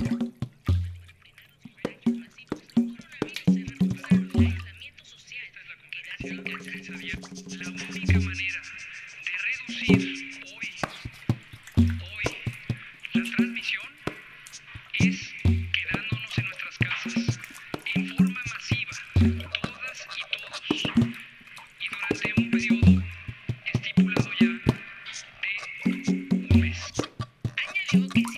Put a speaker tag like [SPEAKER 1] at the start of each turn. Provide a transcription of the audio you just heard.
[SPEAKER 1] La
[SPEAKER 2] única manera de reducir hoy la transmisión es quedándonos en nuestras casas en forma masiva, todas y todos, y durante un periodo estipulado ya de un mes.
[SPEAKER 1] Añadió que.